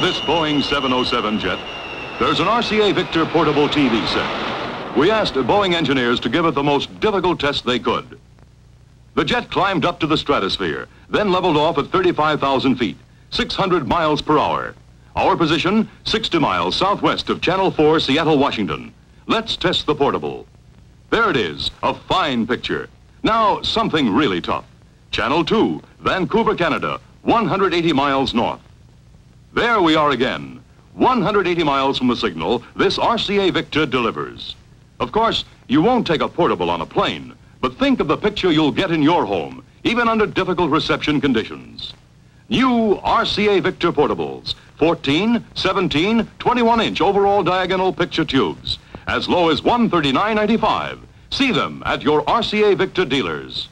This Boeing 707 jet, there's an RCA Victor portable TV set. We asked Boeing engineers to give it the most difficult test they could. The jet climbed up to the stratosphere, then leveled off at 35,000 feet, 600 miles per hour. Our position, 60 miles southwest of Channel 4, Seattle, Washington. Let's test the portable. There it is, a fine picture. Now, something really tough. Channel 2, Vancouver, Canada, 180 miles north. There we are again. 180 miles from the signal, this RCA Victor delivers. Of course, you won't take a portable on a plane, but think of the picture you'll get in your home, even under difficult reception conditions. New RCA Victor portables, 14, 17, 21-inch overall diagonal picture tubes, as low as $139.95. See them at your RCA Victor dealers.